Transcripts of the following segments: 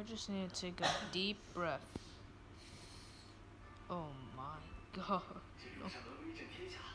I just need to take a deep breath. Oh my god.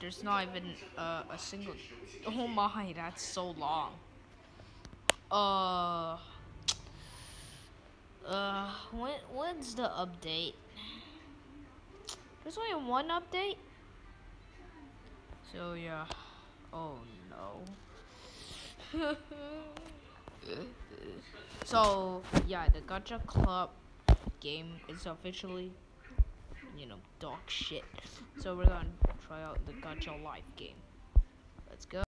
There's not even uh, a single. Oh my, that's so long. Uh. Uh, when when's the update? There's only one update. So yeah. Oh no. so yeah, the Gacha Club game is officially, you know, dog shit. So we're gonna try out the Gacha Life game. Let's go.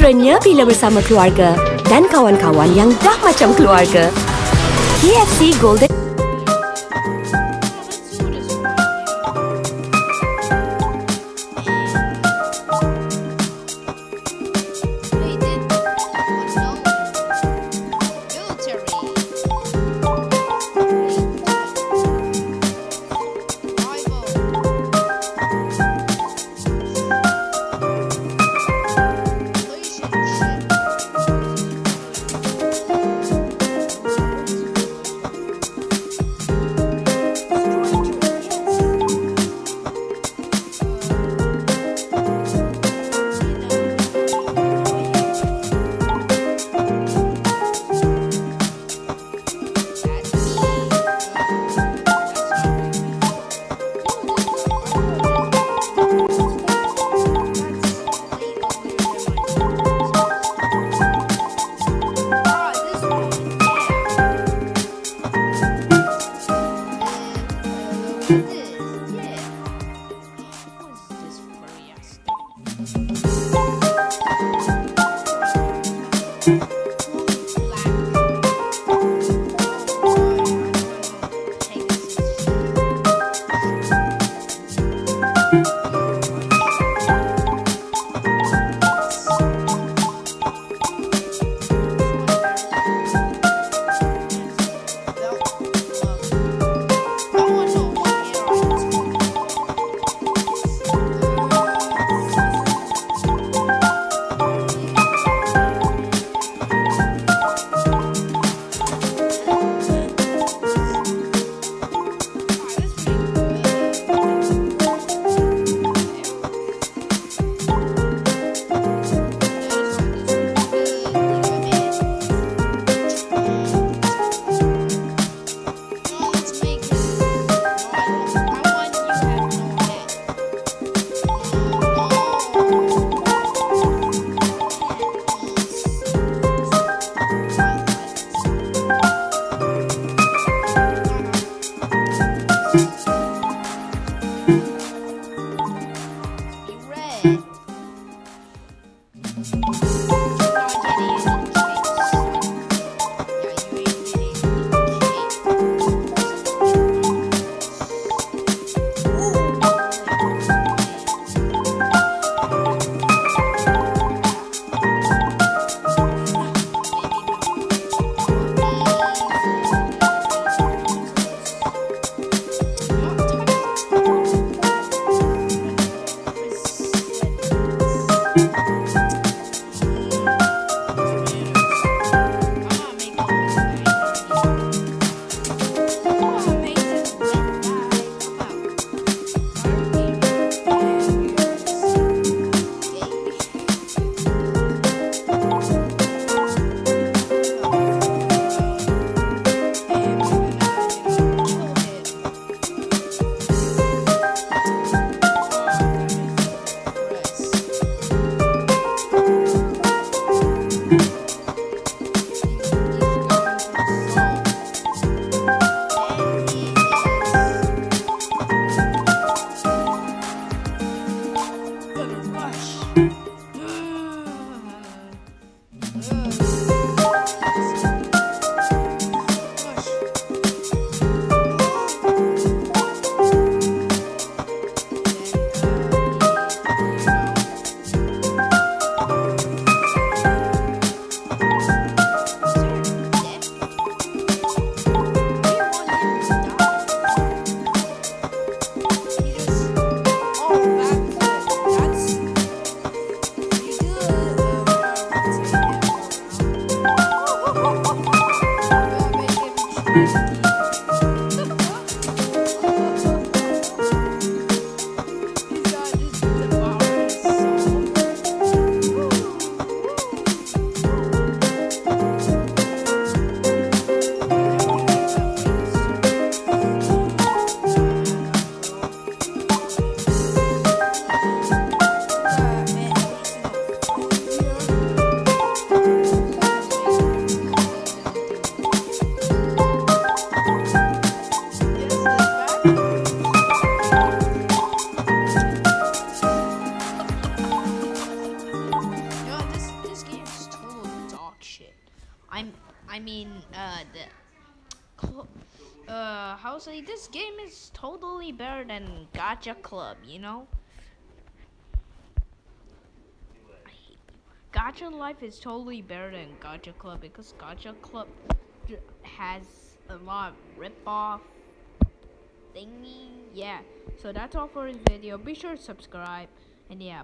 Mesranya bila bersama keluarga dan kawan-kawan yang dah macam keluarga. KFC Golden say this game is totally better than Gacha Club, you know? Gacha Life is totally better than Gacha Club because Gacha Club has a lot of rip-off thingy. Yeah, so that's all for this video. Be sure to subscribe and yeah.